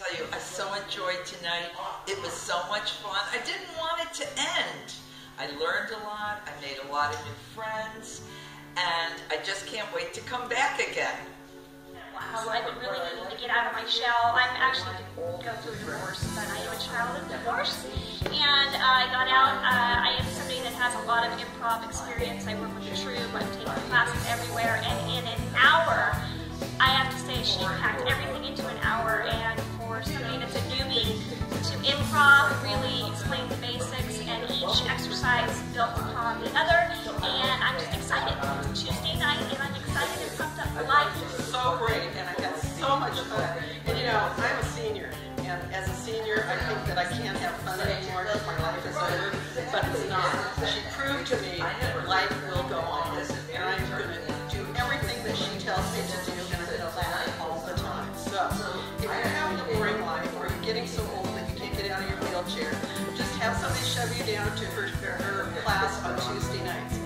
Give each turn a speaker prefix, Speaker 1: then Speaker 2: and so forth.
Speaker 1: tell you, I so enjoyed tonight. It was so much fun. I didn't want it to end. I learned a lot. I made a lot of new friends. And I just can't wait to come back again.
Speaker 2: Wow, I've been really needing to get out of my shell. I'm actually going through a divorce, but I am a child of divorce. And uh, I got out. Uh, I am somebody that has a lot of improv experience. I work with the troupe. I've taken classes everywhere. And exercise built upon the other. And I'm just excited. Tuesday night, and I'm excited and pumped up for life.
Speaker 3: so great, and I had so much fun. And you know, I'm a senior, and as a senior, I think that I can't have fun anymore because my life is over. But it's not. She proved to me that life will go on, and I'm going to do everything that she tells me to do, and I'm going to laugh all the time. So, if you're having a boring life, or you're getting down to her, her class on Tuesday nights.